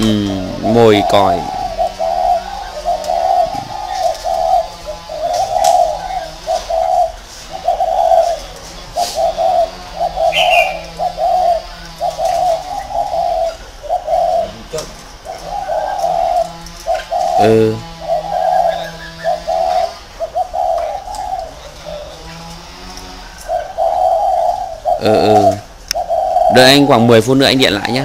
Ừ, mồi còi. Ừ. Ừ ừ. Đợi anh khoảng 10 phút nữa anh điện lại nhé